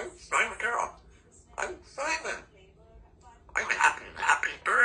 I'm Simon girl. I'm Simon. I'm happy, happy birthday.